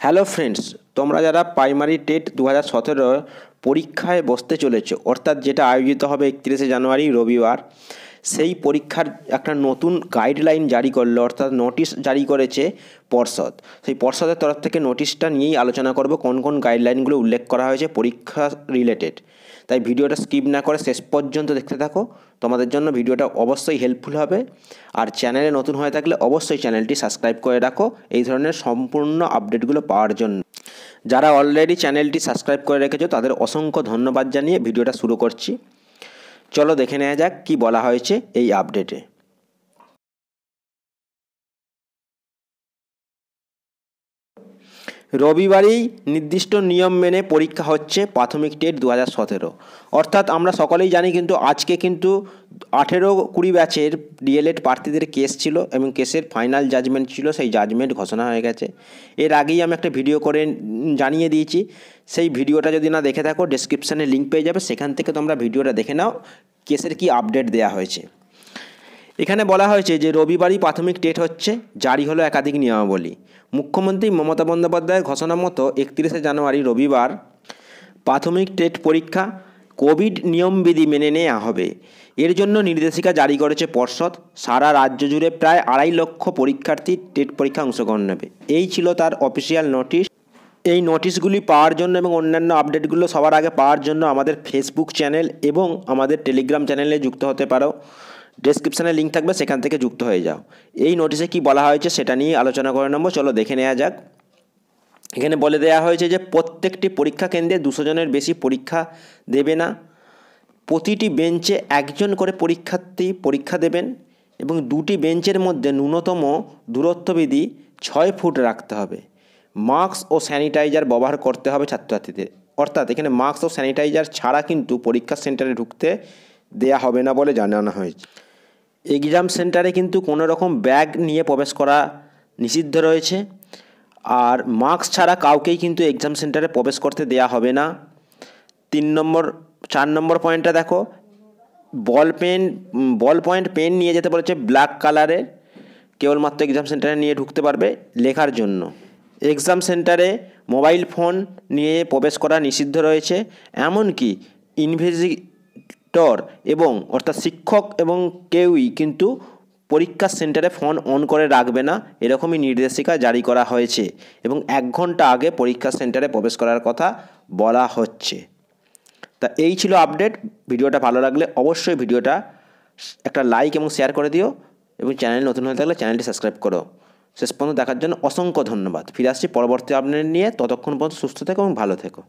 Hello friends, তোমরা যারা primary TET দু হাজার সতেরো পরীক্ষায় বসতে চলেছে, অর্থাৎ যেটা আয়োজিত হবে একত্রিশে জানুয়ারি রবিবার সেই পরীক্ষার একটা নতুন গাইডলাইন জারি করল, অর্থাৎ নোটিশ জারি করেছে পর্ষদ। সেই পর্ষদের তরফ থেকে নোটিশটা নিয়েই আলোচনা করব, কোন কোন গাইডলাইনগুলো উল্লেখ করা হয়েছে পরীক্ষা রিলেটেড তাই ভিডিওটা স্কিপ না করে শেষ পর্যন্ত দেখতে থাকো। তোমাদের জন্য ভিডিওটা অবশ্যই হেল্পফুল হবে। আর চ্যানেলে নতুন হয়ে থাকলে অবশ্যই চ্যানেলটি সাবস্ক্রাইব করে রাখো, এই ধরনের সম্পূর্ণ আপডেটগুলো পাওয়ার জন্য। যারা অলরেডি চ্যানেলটি সাবস্ক্রাইব করে রেখেছো, তাদের অসংখ্য ধন্যবাদ জানিয়ে ভিডিওটা শুরু করছি। চলো দেখে নেওয়া যাক কি বলা হয়েছে এই আপডেটে রবিবারই নির্দিষ্ট নিয়ম মেনে পরীক্ষা হচ্ছে প্রাথমিক টেট দু হাজার সতেরো। অর্থাৎ আমরা সকলেই জানি কিন্তু আজকে কিন্তু আঠেরো কুড়ি ব্যাচের ডিএলএড প্রার্থীদের কেস ছিল এবং কেসের ফাইনাল জাজমেন্ট ছিল, সেই জাজমেন্ট ঘোষণা হয়ে গেছে। এর আগেই আমি একটা ভিডিও করে জানিয়ে দিয়েছি। সেই ভিডিওটা যদি না দেখে থাকো ডিসক্রিপশানে লিঙ্ক পেয়ে যাবে। সেখান থেকে তোমরা ভিডিওটা দেখে নাও। কেসের কি আপডেট দেওয়া হয়েছে। এখানে বলা হয়েছে যে রবিবারই প্রাথমিক টেট হচ্ছে, জারি হলো একাধিক নিয়মাবলী। মুখ্যমন্ত্রী মমতা বন্দ্যোপাধ্যায়ের ঘোষণা মতো একত্রিশে জানুয়ারি রবিবার প্রাথমিক টেট পরীক্ষা কোভিড নিয়মবিধি মেনে নেওয়া হবে। এর জন্য নির্দেশিকা জারি করেছে পর্ষদ। সারা রাজ্য জুড়ে প্রায় আড়াই লক্ষ পরীক্ষার্থী টেট পরীক্ষা অংশগ্রহণ নেবে। এই ছিল তার অফিসিয়াল নোটিশ এই নোটিশগুলি পাওয়ার জন্য এবং অন্যান্য আপডেটগুলো সবার আগে পাওয়ার জন্য আমাদের ফেসবুক চ্যানেল এবং আমাদের টেলিগ্রাম চ্যানেলে যুক্ত হতে পারো। ডেসক্রিপশানে লিঙ্ক থাকবে, সেখান থেকে যুক্ত হয়ে যাও। এই নোটিশে কি বলা হয়েছে সেটা নিয়ে আলোচনা করে নেব। চলো দেখে নেওয়া যাক। এখানে বলে দেওয়া হয়েছে যে, প্রত্যেকটি পরীক্ষা কেন্দ্রে দুশো জনের বেশি পরীক্ষা দেবে না। প্রতিটি বেঞ্চে একজন করে পরীক্ষার্থী পরীক্ষা দেবেন এবং দুটি বেঞ্চের মধ্যে ন্যূনতম দূরত্ববিধি ছয় ফুট রাখতে হবে। মাস্ক ও স্যানিটাইজার ব্যবহার করতে হবে ছাত্রছাত্রীদের। অর্থাৎ এখানে মাস্ক ও স্যানিটাইজার ছাড়া কিন্তু পরীক্ষা সেন্টারে ঢুকতে দেয়া হবে না বলে জানানো হয়েছে। এক্সাম সেন্টারে কিন্তু কোনো রকম ব্যাগ নিয়ে প্রবেশ করা নিষিদ্ধ রয়েছে। আর মাস্ক ছাড়া কাউকেই কিন্তু এক্সাম সেন্টারে প্রবেশ করতে দেয়া হবে না। তিন নম্বর, চার নম্বর পয়েন্টটা দেখো। Ball pen, ball point pen নিয়ে যেতে বলেছে ব্ল্যাক কালারের। কেবলমাত্র এক্সাম সেন্টারে নিয়ে ঢুকতে পারবে লেখার জন্য। এক্সাম সেন্টারে মোবাইল ফোন নিয়ে প্রবেশ করা নিষিদ্ধ রয়েছে, এমনকি ইনভেজিটর এবং, অর্থাৎ শিক্ষক এবং কেউই কিন্তু পরীক্ষা সেন্টারে ফোন অন করে রাখবে না, এরকমই নির্দেশিকা জারি করা হয়েছে এবং এক ঘণ্টা আগে পরীক্ষা সেন্টারে প্রবেশ করার কথা বলা হচ্ছে। তা এই ছিল আপডেট, ভিডিওটা ভালো লাগলে অবশ্যই ভিডিওটা একটা লাইক এবং শেয়ার করে দিও এবং চ্যানেল নতুন হয়ে থাকলে চ্যানেলটি সাবস্ক্রাইব করো। শেষ পর্যন্ত দেখার জন্য অসংখ্য ধন্যবাদ। ফিরে আসছি পরবর্তী আপডেট নিয়ে। ততক্ষণ পর্যন্ত সুস্থ থেকো এবং ভালো থেকো।